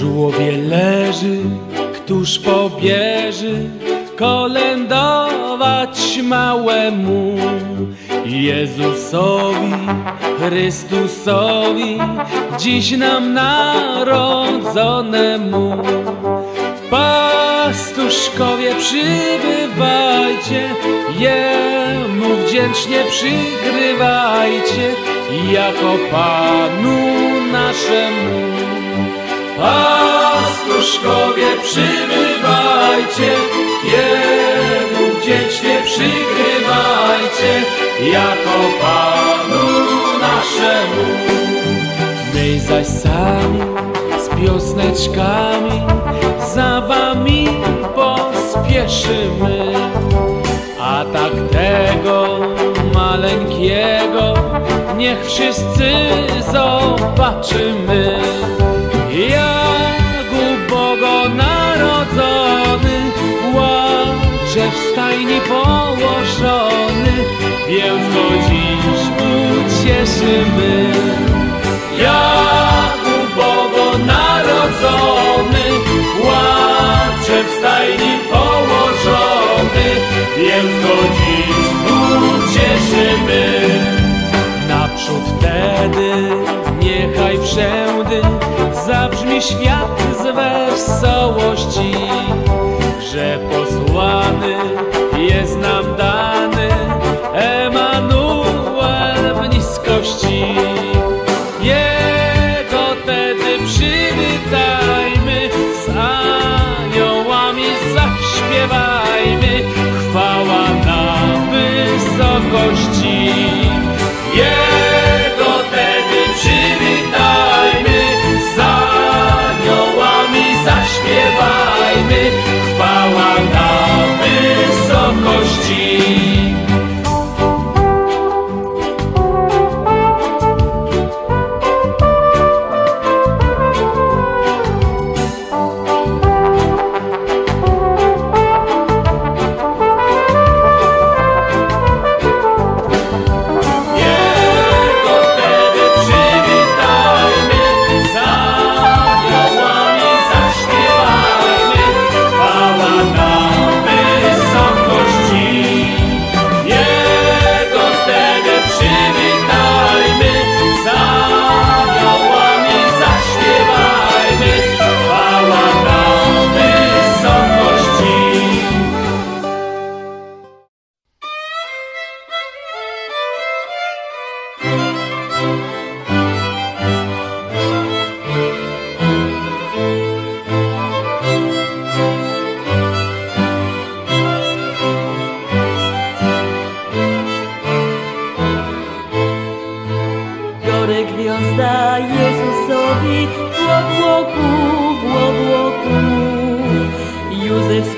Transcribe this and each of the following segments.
żłowie leży, któż pobierze kolędować małemu Jezusowi, Chrystusowi, dziś nam narodzonemu. Pastuszkowie przybywajcie, Jemu wdzięcznie przygrywajcie, jako Panu naszemu. Pastuszkowie przybywajcie, Jemu wdzięcznie przygrywajcie, jako Panu naszemu. My zaś sami z piosneczkami za wami pospieszymy. A tak tego maleńkiego niech wszyscy zobaczymy. Stajni położony, więc go dziś ucieszymy. Zaśpiewajmy, chwała na wysokości. Jego tedy przywitajmy, z aniołami zaśpiewajmy, chwała na wysokości.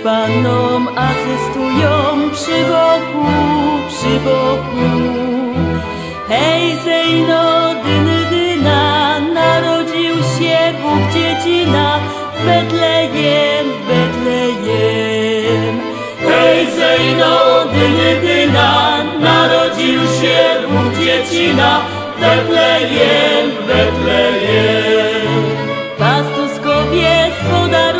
Panom asystują przy boku, przy boku. Hej, zejno, dyny, dyna, narodził się Bóg dziecina w Betlejem, w Betlejem. Hej, zejno, dyny, dyna, narodził się Bóg dziecina w Betlejem, w Betlejem. Pastuskowie spodali